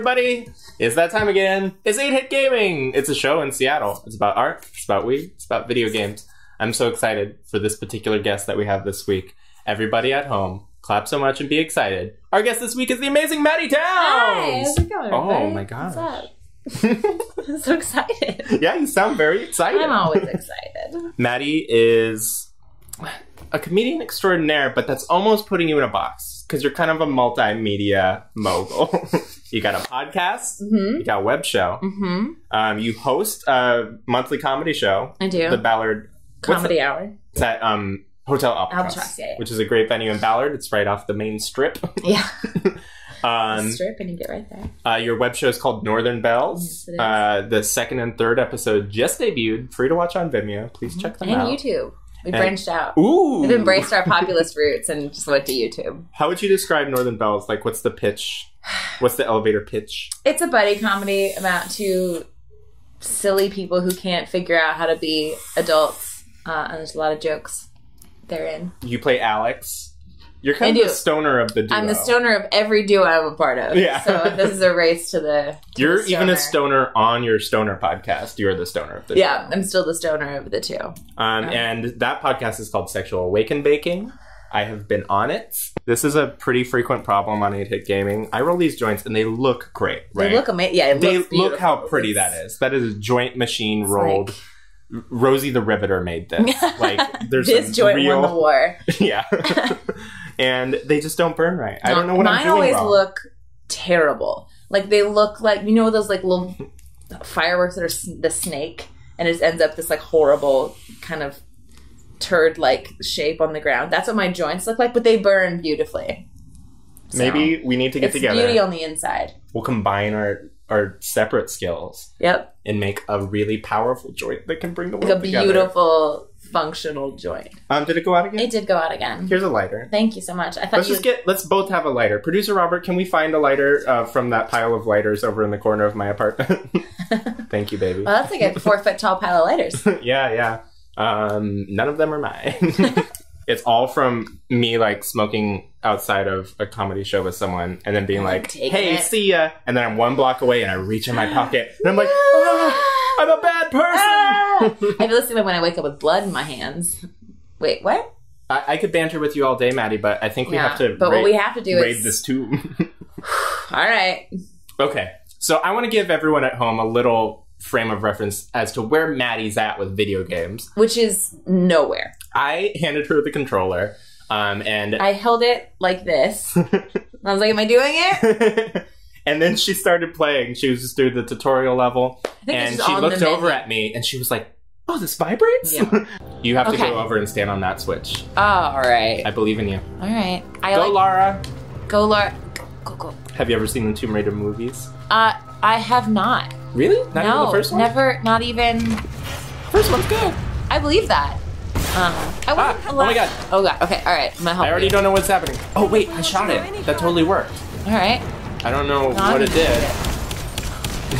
Everybody! It's that time again. It's 8 Hit Gaming! It's a show in Seattle. It's about art, it's about we, it's about video games. I'm so excited for this particular guest that we have this week. Everybody at home, clap so much and be excited. Our guest this week is the amazing Maddie Downes! Hi, how's it going? Oh everybody? my gosh. What's up? I'm so excited. yeah, you sound very excited. I'm always excited. Maddie is a comedian extraordinaire, but that's almost putting you in a box because you're kind of a multimedia mogul. you got a podcast, Mm-hmm. you got a web show, Mm-hmm. um, you host a monthly comedy show, I do. the Ballard Comedy hour. It's at um, Hotel Albatross, Albatross, yeah, yeah. which is a great venue in Ballard. It's right off the main strip. Yeah. Um, Strip and you get right there. uh, your web show is called Northern Belles. Yes, it is. Uh, the second and third episode just debuted, free to watch on Vimeo. Please check them And out. And YouTube. We And- branched out. Ooh, We've embraced our populist roots and just went to YouTube. How would you describe Northern Belles? Like, what's the pitch? What's the elevator pitch? It's a buddy comedy about two silly people who can't figure out how to be adults. Uh, and there's a lot of jokes therein. You play Alex. You're kind I of do. the stoner of the duo. I'm the stoner of every duo I'm a part of. Yeah. So this is a race to the. to You're the even a stoner on your stoner podcast. You're the stoner of the Yeah, duo. I'm still the stoner of the two. Um, and that podcast is called Sexual Awaken Baking. I have been on it. This is a pretty frequent problem on 8 Hit Gaming. I roll these joints and they look great, right? They look amazing. Yeah, it They look how pretty It's- that is. That is a joint machine rolled. like- Rosie the Riveter made this. Like there's this joint real, won the war. yeah, and they just don't burn right. I don't know what Mine I'm doing always wrong. look terrible. Like they look like you know those like little fireworks that are s- the snake, and it ends up this like horrible kind of turd like shape on the ground. That's what my joints look like, but they burn beautifully. So, Maybe we need to get together. beauty on the inside. we'll combine our our separate skills Yep, and make a really powerful joint that can bring the like world a together. beautiful functional joint. Um, did it go out again? It did go out again. Here's a lighter. Thank you so much. I thought Let's just get. Let's both have a lighter. Producer Robert, can we find a lighter uh, from that pile of lighters over in the corner of my apartment? Thank you, baby. well, that's like a four foot tall pile of lighters. yeah, yeah. Um, none of them are mine. it's all from me like smoking outside of a comedy show with someone and then being like, "Hey, it. see ya," and then I'm one block away and I reach in my pocket and I'm like, "Ah, "I'm a bad person." Ah! I feel the same way when I wake up with blood in my hands. Wait, what? I-, I could banter with you all day, Maddie, but I think we have to. but raid, what we have to do raid is this too. All right. Okay, so I want to give everyone at home a little frame of reference as to where Maddie's at with video games. Which is nowhere. I handed her the controller, um, and I held it like this. I was like, "Am I doing it?" and then she started playing. She was just doing the tutorial level, and she looked over menu. at me, and she was like, "Oh, this vibrates." Yeah. you have to Okay. go over and stand on that switch. Oh, all right. I believe in you. All right. I Go, like Lara. go, Laura. Go, go. Have you ever seen the Tomb Raider movies? Uh, I have not. Really? Not no, even the first one. never. Not even. First one's good. I believe that. Um, I Ah, oh my God. Oh god. Okay. All right. I'm gonna help I already you. don't know what's happening. Oh wait, I shot it. That totally worked. All right. I don't know No, what it did.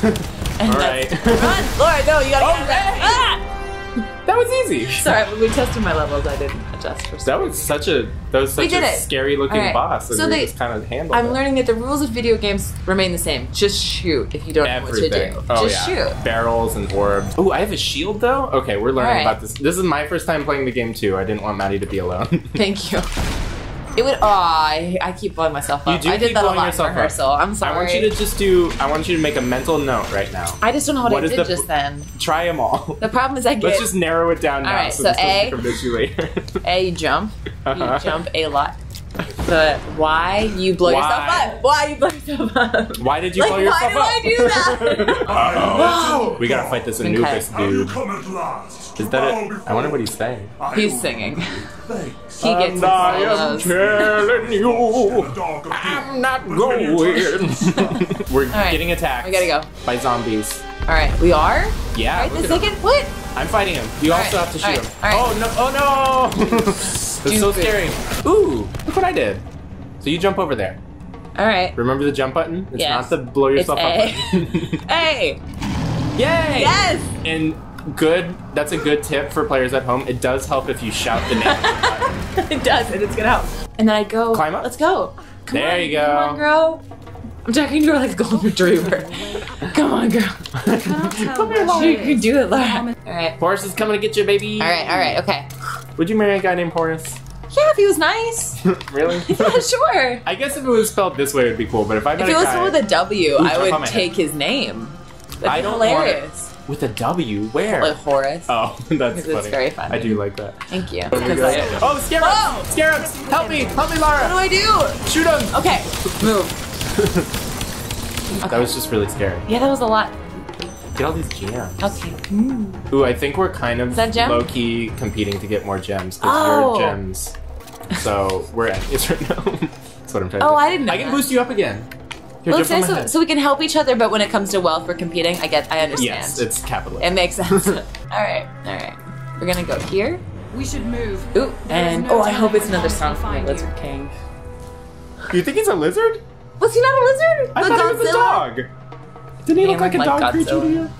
do And All that's- right. Run, Laura. No, you gotta Oh, get that. Ah! That was easy. Sorry, we tested my levels, I didn't adjust for. That was such a that was such a scary looking right. boss. And So they- just kind of handled I'm it. learning that the rules of video games remain the same. Just shoot if you don't everything. know what to do. Oh Just yeah, shoot. barrels and orbs. Oh, I have a shield though. Okay, we're learning right. about this. This is my first time playing the game too. I didn't want Maddie to be alone. Thank you. It would. Oh, I, I keep blowing myself You up. do I did keep that a blowing lot in yourself up. rehearsal. I'm sorry. I want you to just do. I want you to make a mental note right now. I just don't know what, What I is did the- just then. Try them all. The problem is I get Let's just narrow it down now. All right, so, so this doesn't A. become an issue later. A, you jump. Uh-huh. You jump a lot. The why you blow Why? yourself up. Why you blow yourself up. Why did you Like, blow why yourself do up? I do that? Oh, we gotta fight this Anubis Okay. dude. come at last. Is that it? I wonder what he's saying. He's singing. He gets and I am his telling you, The dog of I'm not going. We're right. getting attacked. We gotta go. by zombies. All right, we are. Yeah, Right look this at second. What? I'm fighting him. You All also right, have to shoot all right, him. all Oh no! Oh no! That's so scary. Ooh, look what I did. So you jump over there. All right. Remember the jump button? It's Yes. not the blow yourself up A. button. Hey. Yay! Yes. And good. That's a good tip for players at home. It does help if you shout the name. the it does, and it's gonna help. And then I go. Climb up? Let's go. Come There on, you go. Come on, girl. I'm talking to her like a golden retriever. Come on, girl. You can do it, Laura. All right. Horace is coming to get you, baby. All right, all right, okay. Would you marry a guy named Horace? Yeah, if he was nice. really? Yeah, sure. I guess if it was spelled this way, it'd be cool. But if I If met it was guy with a W, Ooh, I would my take his name. That'd I be don't want hilarious. With a W, where? Like Horace. oh, that's funny. it's very funny. I do like that. Thank you. There we Because go. I- Oh, scarabs! Whoa! Scarabs! Help me! Help me, Lara! What do I do? Shoot him! Okay, move. That was just really scary. Yeah, that was a lot. Get all these gems. Okay. Ooh, I think we're kind of that low key competing to get more gems because Oh. you're gems. So we're enemies right now. That's what I'm trying to Oh. I didn't know I can that. boost you up again. Here, Well, it's nice so, so we can help each other, but when it comes to wealth, we're competing. I get, I understand. yes, it's capitalist. it makes sense. all right, all right. We're gonna go here. We should move. Ooh, and no oh, I hope it's another Hans song from the find you. Lizard King. you think he's a lizard? Was he not a lizard? I the thought he was a dog. Didn't he look like Hammered a like dog creature to you?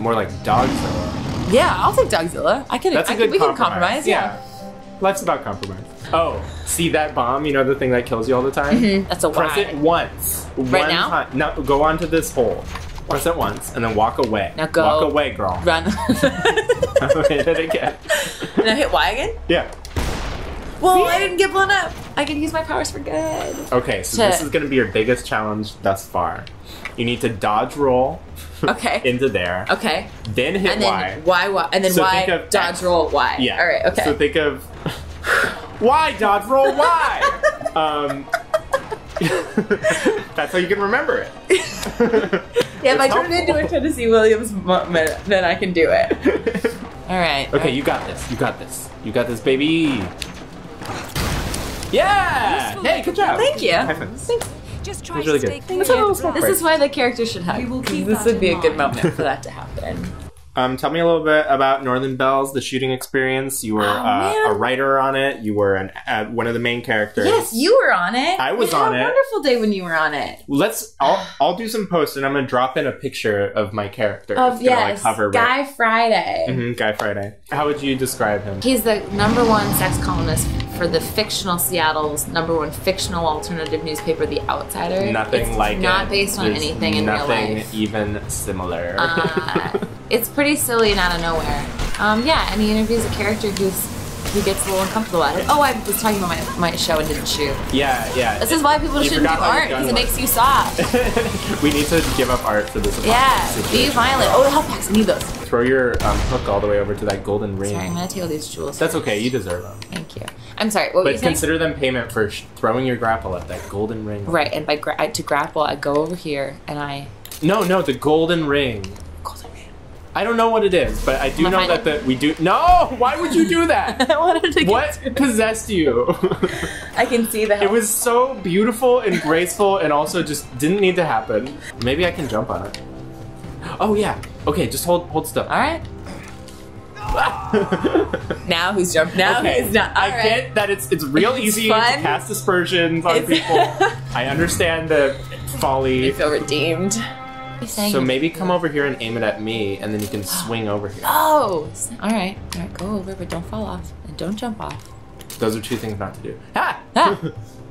More like Dogzilla. Yeah, I'll take Dogzilla. I can. That's a I good can, we compromise. can compromise. Yeah. Life's about compromise. Oh, see that bomb? You know the thing that kills you all the time? Mm-hmm. That's a Press why. it once. Right One now? Time. No, go onto this hole. Press it once and then walk away. Now go. Walk away, girl. Run. Hit it again. now hit Y again. Yeah. Well, I didn't get blown up. I can use my powers for good. Okay, so To- this is going to be your biggest challenge thus far. You need to dodge roll Okay. into there, Okay. then hit And then Y. Y, Y, and then So Y, think of dodge X. roll Y. Yeah. All right. Okay. So think of Y dodge roll Y. um, that's how you can remember it. yeah, if I turn it into a. Tennessee Williams moment, then I can do it. All right. Okay, you got this. You got this. You got this, baby. Yeah. Hey, good job. Thank you. Fives. Just try It was really to good. stay That's clear what I of was the hoping. This is why the character should hug. We will keep this would be a good mind. moment for that to happen. Um, tell me a little bit about Northern Belles, the shooting experience. You were Oh, uh, a writer on it. You were an, uh, one of the main characters. Yes, you were on it. I was We had on a it. Wonderful day when you were on it. Let's. I'll. I'll do some posts, and I'm gonna drop in a picture of my character. Of It's gonna, like, yes, hover right- Guy Friday. Mhm, Guy Friday. How would you describe him? He's the number one sex columnist for the fictional Seattle's number one fictional alternative newspaper, The Outsider. Nothing it's like not it. based on There's anything in real life. nothing even similar. Uh, it's pretty silly and out of nowhere. Um, yeah, and he interviews a character who's who gets a little uncomfortable at it. Oh, I was talking about my, my show and didn't shoot. yeah, yeah. This is why people You shouldn't do forgot how your art because it makes you soft. we need to give up art for this. yeah, apocalypse be violent. Oh, health packs. I need those. Throw your um, hook all the way over to that golden ring. Sorry, I'm gonna take all these jewels. That's okay. You deserve them. Thank you. I'm sorry. What But consider them payment for sh- throwing your grapple at that golden ring. Right, and by gra- to grapple, I go over here and I. No, no, the golden ring. I don't know what it is, but I do know that the, we do. No, why would you do that? I wanted to. what possessed you? I can see that. it was so beautiful and graceful, and also just didn't need to happen. Maybe I can jump on it. Oh yeah. Okay, just hold hold still. All right. Now who's jumping? Now Okay, who's not? All I right. get that it's it's real It's easy fun. to cast aspersions on It's- people. I understand the folly. I feel redeemed. So maybe come over here and aim it at me, and then you can swing over here. Oh, all right. All right, go over, but don't fall off and don't jump off. Those are two things not to do. Ha! Ah.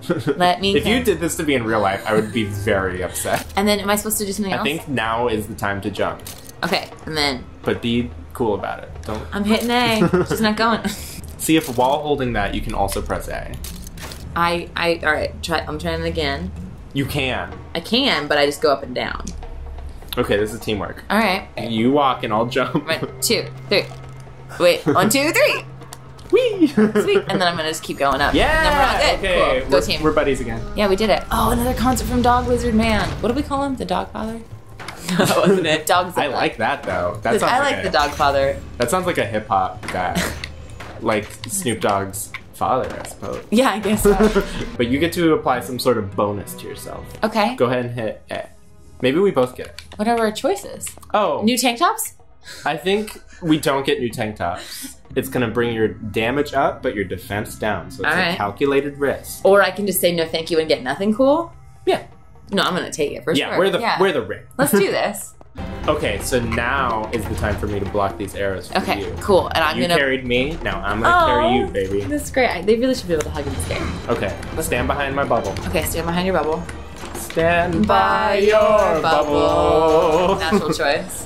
Let me If you did this to me in real life, I would be very upset. And then, am I supposed to do something I else? think now is the time to jump, Okay, and then but be cool about it. Don't I'm hitting A. She's not going. see if while holding that you can also press A. I, I, all right. Try. I'm trying it again. You can. I can, but I just go up and down. Okay, this is teamwork. All right. You walk and I'll jump. One, two, three. Wait, one, two, three. Whee! Sweet. And then I'm gonna just keep going up. Yeah. And then we're all good. Okay. Cool. Go we're, team. we're buddies again. Yeah, we did it. Oh, another concert from Dog Lizard Man. What do we call him? The Dog Father? No, that wasn't it. Dog I like that though. That sounds I like, like a, the Dog Father. That sounds like a hip hop guy, like Snoop Dogg's father, I suppose. Yeah, I guess so. but you get to apply some sort of bonus to yourself. okay. Go ahead and hit A. Maybe we both get it. What are our choices? Oh, New tank tops? I think we don't get new tank tops. It's gonna bring your damage up, but your defense down. So it's a Alright. calculated risk. Or I can just say no thank you and get nothing cool? Yeah, No, I'm gonna take it for yeah. sure. We're the yeah. we're the ring. Let's do this. Okay, so now is the time for me to block these arrows for Okay, you. cool. And I'm you gonna. You carried me. Now I'm gonna carry Oh, you, baby. This is great. I- They really should be able to hug in this game. Okay, stand behind my bubble. Okay, stand behind your bubble. Stand by your bubble. Natural choice.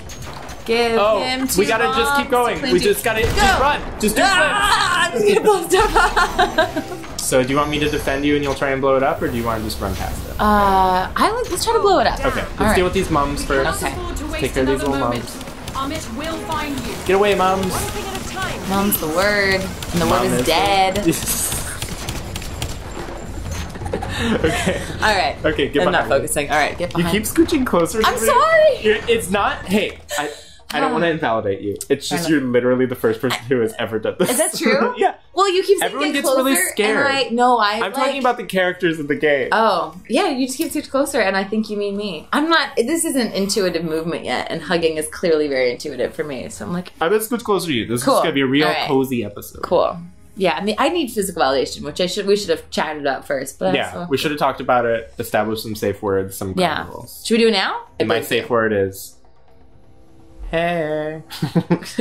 Give Oh, him two we gotta just keep going. We just gotta just run. Just do flips. Ah, I'm gonna blow stuff up. So, do you want me to defend you and you'll try and blow it up, or do you want to just run past it? Uh, I like. Let's try to blow it up. Okay, let's All right. deal with these mums first. Okay. afford to Take care of these little moment. mums. Amit will find you. Get away, mums. One thing at a time. Mom's the word, and the Mom word is is- dead. okay. All right. Okay, get I'm not me. focusing. All right, get behind. You keep scooching closer. to I'm me. sorry. You're, it's not. Hey, I. I don't want to invalidate you. It's just you're literally the first person who has ever done this. Is that true? yeah. Well, you keep saying Everyone get gets really closer, scared. I no, I. I'm like, talking about the characters in the game. Oh, yeah, you just keep getting closer, and I think you mean me. I'm not. This isn't intuitive movement yet, and hugging is clearly very intuitive for me. So I'm like, I'm gonna scooch closer to you. This Cool. is gonna be a real right. cozy episode. cool. Yeah, I mean, I need physical validation, which I should. We should have chatted about first. But Yeah, also- we should have talked about it, established some safe words, some yeah. rules. Should we do it now? And my safe word is hey.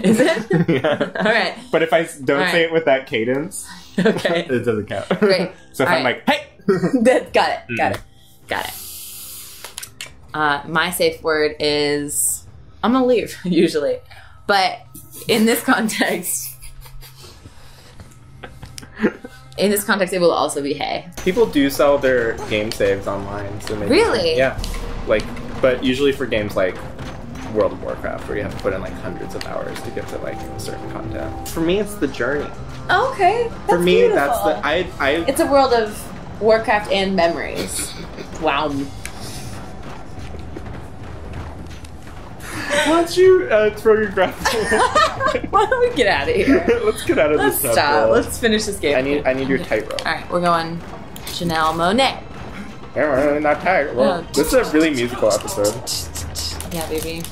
Is it? yeah. All right. But if I don't All say it with that cadence, Okay. it doesn't count. Great. so if All I'm right. like, hey, That- got it. Mm. Got it. Got it. Uh, my safe word is I'm gonna leave usually, but in this context, in this context, it will also be hey. people do sell their game saves online. So maybe Really? yeah, like, but usually for games like World of Warcraft, where you have to put in like hundreds of hours to get to like certain content. For me, it's the journey. Okay. that's For me, that's the I I It's a world of Warcraft and memories. Wow. Why don't you uh, throw your grapple? Why don't we get out of here? Let's get out of Let's this. stop. Let's finish this game. I need I need your tightrope. All right, we're going Janelle Monáe. Yeah, not tight. Well, Yeah. this is a really musical episode. Yeah, baby.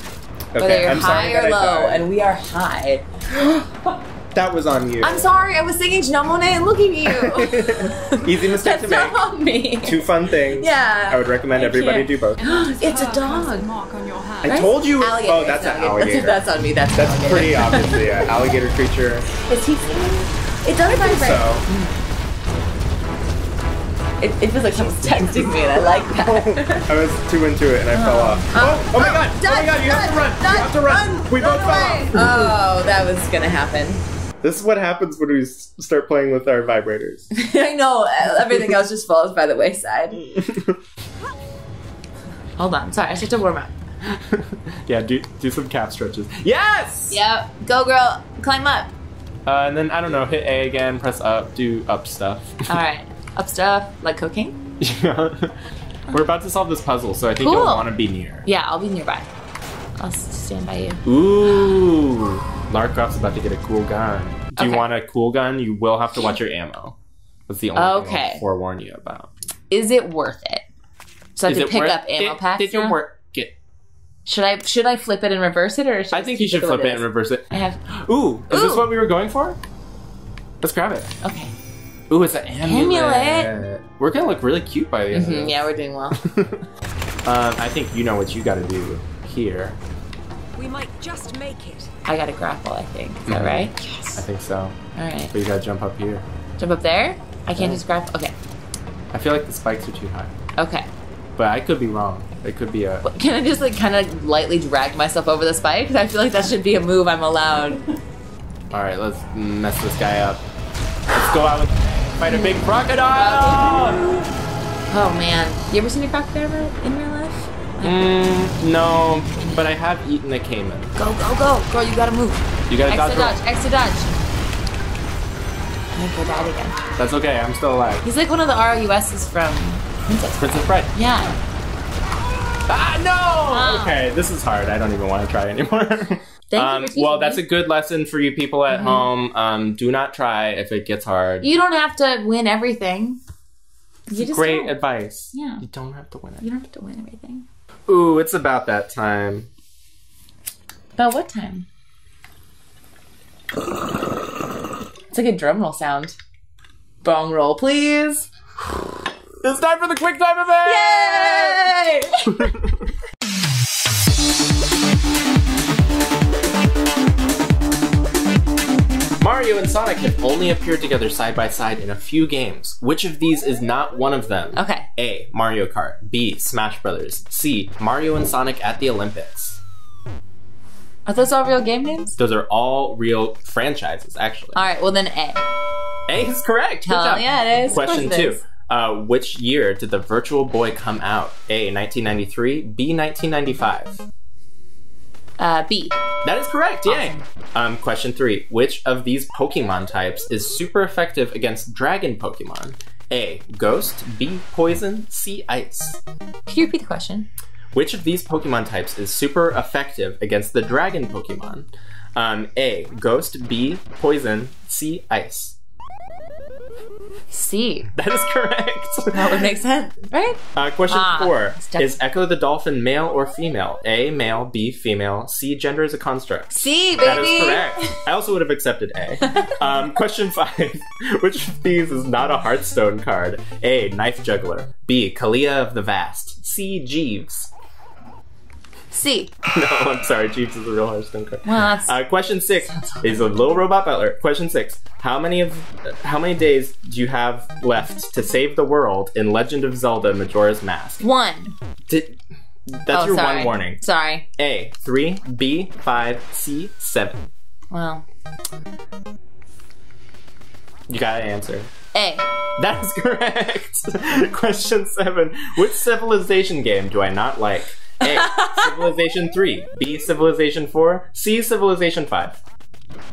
Okay, Whether you're I'm high sorry or low, and we are high. That was on you. I'm sorry, I was singing Janelle Monáe and looking at you. Easy mistake That's to make. That's not on me. Two fun things. Yeah. I would recommend I everybody can't. do both. it's a dog. Mark on your hand. I told you. Alligator. Oh, that's It's an alligator. That's, on me. That's, That's alligator. pretty obviously an alligator creature. Is he singing? It does vibrate. So It, it feels like someone's texting me, and I like that. I was too into it and I fell off. Oh, oh, oh my god! Oh my god! You have to run! You have to run! We both fell off. Oh, that was gonna happen. This is what happens when we start playing with our vibrators. I know everything else just falls by the wayside. Hold on, sorry, I should have to warm up. yeah, do do some calf stretches. Yes. Yep, go girl, climb up. Uh, and then I don't know, hit A again, press up, do up stuff. All right, up stuff like cooking. yeah. We're about to solve this puzzle, so I think Cool. you'll want to be near. Yeah, I'll be nearby. I'll stand by you. Ooh, Lara Croft's about to get a cool gun. Do you want a cool gun? You will have to watch your ammo. That's the only thing Okay. I'll forewarn you about. Is it worth it? So I have Is to pick up ammo it? packs. Did you work it? Should I should I flip it and reverse it, or should I think you should what flip it and reverse it. I have. Ooh, is this what we were going for? Let's grab it. Okay. Ooh, it's an amulet. Amulet. We're gonna look really cute by the end. Mhm, of yeah, we're doing well. um, I think you know what you got to do here. We might just make it. I got to grapple. I think. Is that Mhm. right? I think so. All right. But you gotta jump up here. Jump up there. I can't Yeah. just grapple. Okay. I feel like the spikes are too high, Okay. but I could be wrong. It could be a. Can I just like kind of lightly drag myself over the spike? 'Cause I feel like that should be a move I'm allowed. All right, let's mess this guy up. Let's go out and fight a big crocodile. Oh man, you ever seen a crocodile in real life? Mm, no, but I have eaten a caiman. Go go go, girl! You gotta move. You gotta Extra dodge. dodge, extra dodge. I died again. That's okay. I'm still alive. He's like one of the RUSs from Princess. Princess Bride. Yeah. Ah, no! Okay, this is hard. I don't even want to try anymore. you um, well, that's me. a good lesson for you people at home. Um, do not try if it gets hard. You don't have to win everything. You just Great don't. advice. Yeah. You don't have to win it. You don't have to win everything. Ooh, it's about that time. About what time? It's like a drum roll sound. Bong roll, please. It's time for the quick time event! Yay! Mario and Sonic have only appeared together side by side in a few games. Which of these is not one of them? Okay. A. Mario Kart. B. Smash Brothers. C. Mario and Sonic at the Olympics. Are those all real game names? Those are all real franchises, actually. All right. Well, then A. A is correct. Good job. yeah, it is. Question two. is. Uh, which year did the Virtual Boy come out? A. 1993. B. 1995. Uh, B. That is correct. Yay. Um, question three. Which of these Pokemon types is super effective against Dragon Pokemon? A. Ghost. B. Poison. C. Ice. Can you repeat the question? Which of these Pokemon types is super effective against the Dragon Pokemon? Um, A. Ghost. B. Poison. C. Ice. C. That is correct. That would make sense, right? Uh, question Ah, four. step- Is Ecco the Dolphin male or female? A. Male. B. Female. C. Gender is a construct. C, baby. That is correct. I also would have accepted A. Um, question five. Which of these is not a Hearthstone card? A. Knife Juggler. B. Kalia of the Vast. C. Jeeves. C. No, I'm sorry. Jeeves is a real Hearthstone card. Well, that's Uh, question six is a little robot butler. Question six: How many of how many days do you have left to save the world in Legend of Zelda: Majora's Mask? one. Did, that's oh, your sorry. one warning. Sorry. A three, B five, C seven. Well, You gotta answer. A. That is correct. Question seven: Which civilization game do I not like? A. Civilization three. B. Civilization four. C. Civilization five.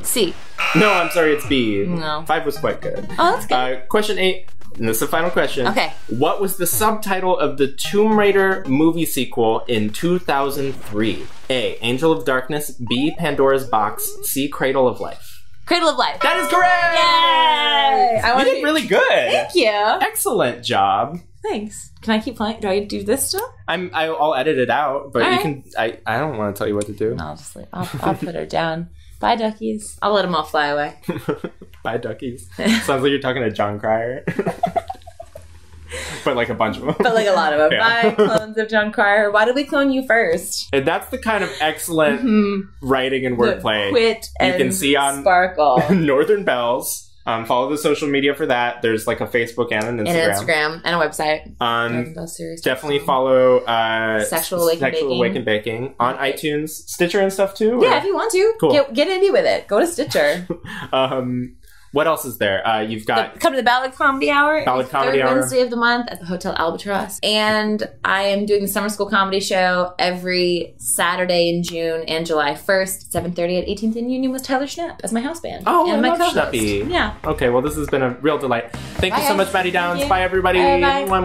C. No, I'm sorry, it's B. No. Five was quite good. Oh, that's good. Uh, question eight, and this is the final question. Okay. What was the subtitle of the Tomb Raider movie sequel in 2003? A. Angel of Darkness. B. Pandora's Box. C. Cradle of Life. Cradle of Life. That is correct! Yay! I You did really good. Thank you. Excellent job. Thanks. Can I keep playing? Do I do this still? I'm. I, I'll edit it out, but All you right. can. I. I don't want to tell you what to do. No, I'll just leave. I'll, I'll put her down. Bye, duckies. I'll let them all fly away. Bye, duckies. Sounds like you're talking to Jon Cryer. but like a bunch of them. But like a lot of them. Yeah. Bye, clones of Jon Cryer. Why did we clone you first? And that's the kind of excellent Hmm. writing and wordplay. Quit You and can see on- Sparkle. Northern Belles. Um, follow the social media for that. There's like a Facebook and an and Instagram. an Instagram and a website. Um, definitely follow uh, Sexual Awaken Sexual Baking. Awaken Baking on iTunes, Stitcher, and stuff too. Yeah, if you want to. Cool. Get, get indie with it. Go to Stitcher. um, what else is there? Uh, you've got Come to the Ballard Comedy Hour. Ballard Comedy third Hour. Wednesday of the month at the Hotel Albatross. And I am doing the Summer School Comedy Show every Saturday in June and July 1st, 7.30 at 18th and Union with Tyler Schnapp as my house band. Oh, and I my love co-host. Schnappy. Yeah. Okay, well, this has been a real delight. Thank you so much, Maddie Downes. Bye, everybody. Bye, bye.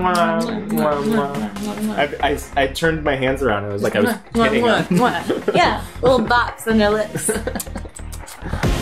I, I, I turned my hands around. It was like I was Mwah, hitting mwah, them. mwah. Yeah, little box on their lips.